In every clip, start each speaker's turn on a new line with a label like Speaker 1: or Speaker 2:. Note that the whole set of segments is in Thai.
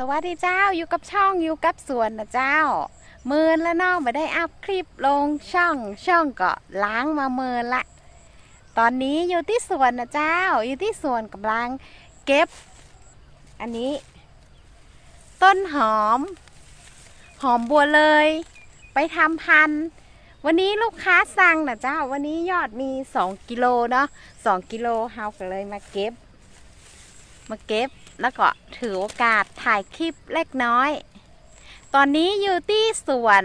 Speaker 1: สวัสดีเจ้าอยู่กับช่องอยู่กับสวนนะเจ้าเมินแล้วน้องไม่ได้อัพคลิปลงช่องช่องก็ล้างมาเมินละ ตอนนี้อยู่ที่สวนนะเจ้า อยู่ที่สวนกำลังเก็บ อันนี้ ต้นหอม หอมบัวเลย ไปทำพันธุ์วันนี้ลูกค้าสั่งนะเจ้า วันนี้ยอดมีสองกิโลเนาะสองกิโลเฮาก็เลยมาเก็บ มาเก็บ แล้วก็ถือโอกาสถ่ายคลิปเล็กน้อย ตอนนี้อยู่ที่สวน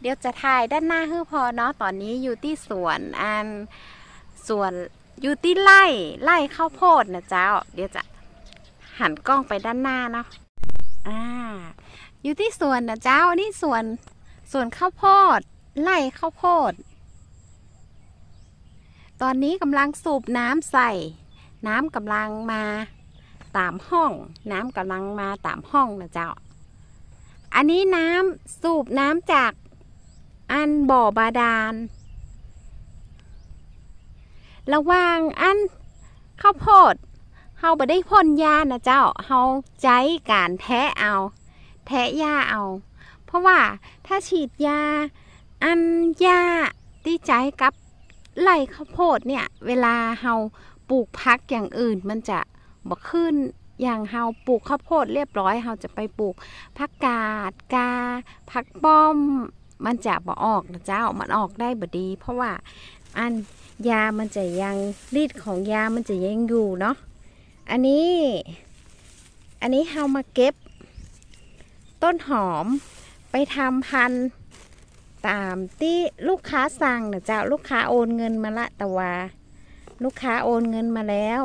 Speaker 1: เดี๋ยวจะถ่ายด้านหน้าให้พอเนาะตอนนี้อยู่ที่สวนอันสวนอยู่ที่ไร่ไร่ข้าวโพดนะเจ้า เดี๋ยวจะหันกล้องไปด้านหน้าเนาะอ่า อยู่ที่สวนนะเจ้านี่สวนสวนข้าวโพดไร่ข้าวโพด ตอนนี้กำลังสูบน้ำใส่ น้ำกำลังมา ตามห้อง น้ำกำลังมาตามห้องนะเจ้า อันนี้น้ำสูบน้ำจากอันบ่อบาดาล ระว่างอันข้าวโพดเฮาบ่ได้พ่นยานะเจ้าเฮาใจการแทะเอา แทะหญ้าเอา เพราะว่าถ้าฉีดยา อันหญ้าที่ใจกับไล่ข้าวโพดเนี่ย เวลาเฮาปลูกพักอย่างอื่นมันจะ บ่ขึ้นอย่างเฮาปลูกข้าวโพดเรียบร้อยเฮาจะไปปลูกผักกาดกาผักป้อม มันจะบ่ออกนะเจ้ามันออกได้บ่ดี เพราะว่าอันยามันจะยังฤทธิ์ของยามันจะยังอยู่เนาะอันนี้ อันนี้เฮามาเก็บ ต้นหอมไปทำพันธุ์ตามที่ลูกค้าสั่งนะเจ้าลูกค้าโอนเงินมาละแต่ว่า ลูกค้าโอนเงินมาแล้ว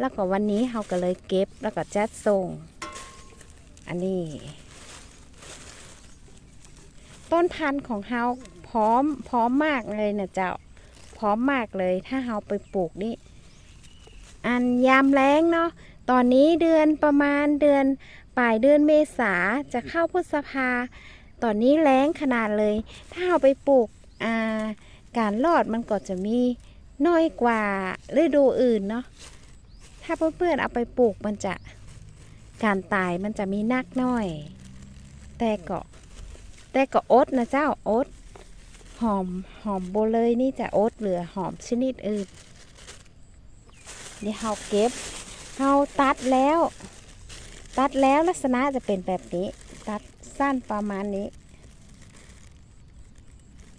Speaker 1: แล้วก็วันนี้เราก็เลยเก็บแล้วก็จัดส่งอันนี้ ต้นพันธุ์ของเราพร้อมพร้อมมากเลยนะเจ้าพร้อมมากเลยถ้าเราไปปลูกนี่อันยามแล้งเนาะตอนนี้เดือนประมาณเดือนปลายเดือนเมษาจะเข้าพฤษภา ตอนนี้แล้งขนาดเลย ถ้าเราไปปลูกอ่าการรอดมันก็จะมีน้อยกว่าฤดูอื่นเนาะ ถ้าเพื่อนๆเอาไปปลูกมันจะการตายมันจะมีนักน้อย แต่ก็แต่ก็อดนะเจ้าอดหอมหอมโบเลยนี่จะอดเหลือหอมชนิดอื่นนี่เราเก็บเราตัดแล้ว ตัดแล้วลักษณะจะเป็นแบบนี้ ตัดสั้นประมาณนี้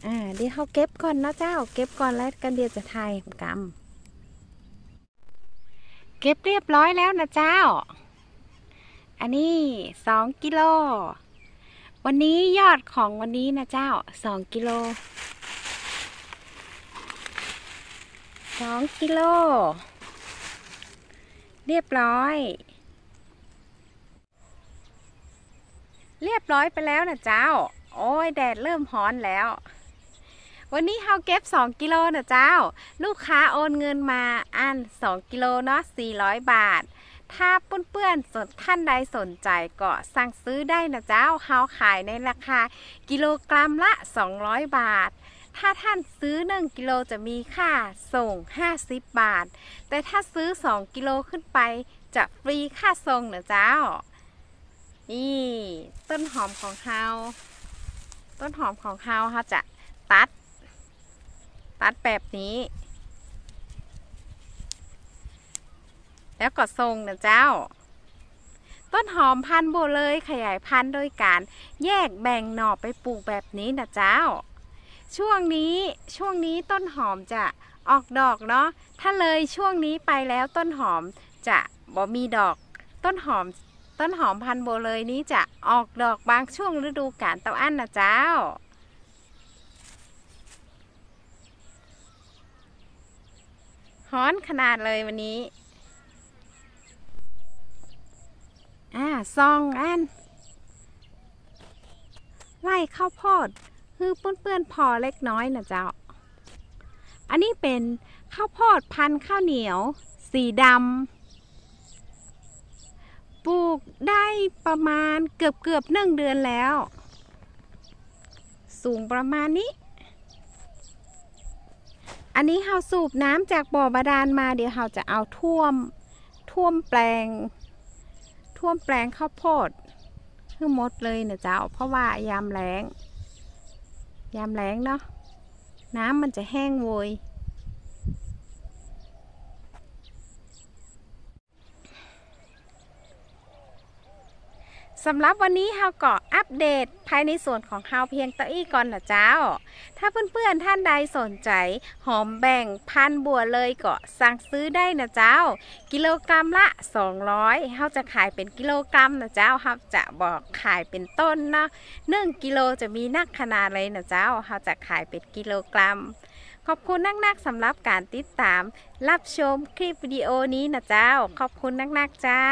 Speaker 1: อ่าเดี๋ยวเขาเก็บก่อนนะเจ้า เก็บก่อนแล้วกันเดี๋ยวจะทายกรรม เก็บเรียบร้อยแล้วนะเจ้า อันนี้สองกิโล วันนี้ยอดของวันนี้นะเจ้าสองกิโลสองกิโล เรียบร้อย เรียบร้อยไปแล้วนะเจ้า โอ้ยแดดเริ่มร้อนแล้ว วันนี้เฮาเก็บ 2 กิโลนะเจ้า ลูกค้าโอนเงินมาอัน 2 กิโลเนาะ400 บาท ถ้าเพื่อนๆสนท่านใดสนใจก็สั่งซื้อได้นะเจ้าเฮาขายในราคากิโลกรัมละ 200 บาท ถ้าท่านซื้อ 1 กิโลจะมีค่าส่ง 50 บาท แต่ถ้าซื้อ 2 กิโลขึ้นไปจะฟรีค่าส่งนะเจ้า นี่ต้นหอมของเฮาต้นหอมของเฮาเขาจะตัด ตัดแบบนี้ แล้วก็ทรงนะเจ้า ต้นหอมพันธุ์โบเลยขยายพันธุ์โดยการแยกแบ่งหน่อไปปลูกแบบนี้นะเจ้า ช่วงนี้ช่วงนี้ต้นหอมจะออกดอกเนาะ ถ้าเลยช่วงนี้ไปแล้วต้นหอมจะบ่มีดอก ต้นหอมต้นหอมพันธุ์โบเลยนี้จะออกดอกบางช่วงฤดูกาลเตาอั้นนะเจ้า ฮ้อนขนาดเลยวันนี้ อ่าซองอัน ไล่ข้าวโพดคือเปื้อนๆพอเล็กน้อยนะเจ้า อันนี้เป็นข้าวโพดพันข้าวเหนียว สีดำ ปลูกได้ประมาณเกือบเกือบหนึ่งเดือนแล้ว สูงประมาณนี้ อันนี้เราสูบน้ำจากบ่อบาดาลมาเดี๋ยวเราจะเอาท่วมท่วมแปลง ท่วมแปลงข้าวโพดทั้งหมดเลยนะเจ้า เพราะว่ายามแล้ง ยามแล้งเนาะน้ำมันจะแห้งโวย สำหรับวันนี้เฮาก็อัปเดตภายในส่วนของเฮาเพียงเตะอี้ก่อนนะเจ้า ถ้าเพื่อนๆท่านใดสนใจ หอมแบ่งพันบัวเลยก็สั่งซื้อได้นะเจ้า กิโลกรัมละ 200เฮาจะขายเป็นกิโลกรัมนะเจ้าเฮาจะบอกขายเป็นต้นเนาะ1กิโลจะมีนักขนาดเลยนะเจ้าเฮาจะขายเป็นกิโลกรัม ขอบคุณนักๆสำหรับการติดตาม รับชมคลิปวิดีโอนี้นะเจ้า ขอบคุณนักๆเจ้า